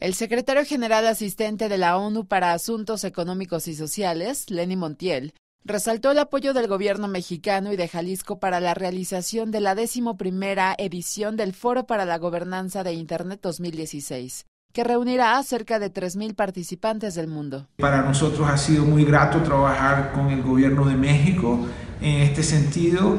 El secretario general asistente de la ONU para Asuntos Económicos y Sociales, Lenny Montiel, resaltó el apoyo del gobierno mexicano y de Jalisco para la realización de la decimoprimera edición del Foro para la Gobernanza de Internet 2016 que reunirá a cerca de 3.000 participantes del mundo. Para nosotros ha sido muy grato trabajar con el gobierno de México en este sentido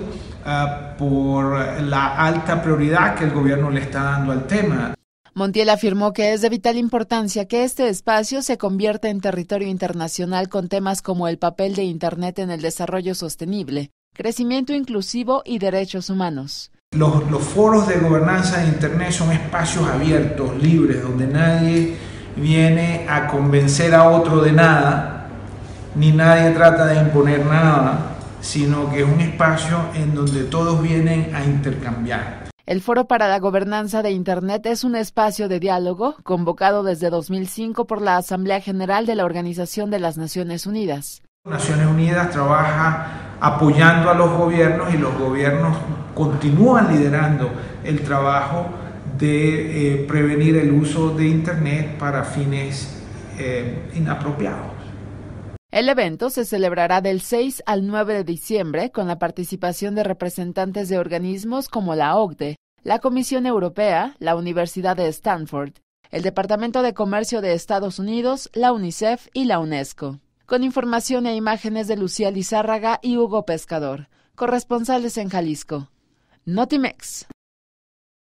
uh, por la alta prioridad que el gobierno le está dando al tema. Montiel afirmó que es de vital importancia que este espacio se convierta en territorio internacional con temas como el papel de Internet en el desarrollo sostenible, crecimiento inclusivo y derechos humanos. Los, foros de gobernanza de Internet son espacios abiertos, libres, donde nadie viene a convencer a otro de nada, ni nadie trata de imponer nada, sino que es un espacio en donde todos vienen a intercambiar. El Foro para la Gobernanza de Internet es un espacio de diálogo convocado desde 2005 por la Asamblea General de la Organización de las Naciones Unidas. Naciones Unidas trabaja apoyando a los gobiernos y los gobiernos continúan liderando el trabajo de eh, prevenir el uso de Internet para fines eh, inapropiados. El evento se celebrará del 6 al 9 de diciembre con la participación de representantes de organismos como la OCDE, la Comisión Europea, la Universidad de Stanford, el Departamento de Comercio de Estados Unidos, la UNICEF y la UNESCO. Con información e imágenes de Lucía Lizárraga y Hugo Pescador, corresponsales en Jalisco. Notimex.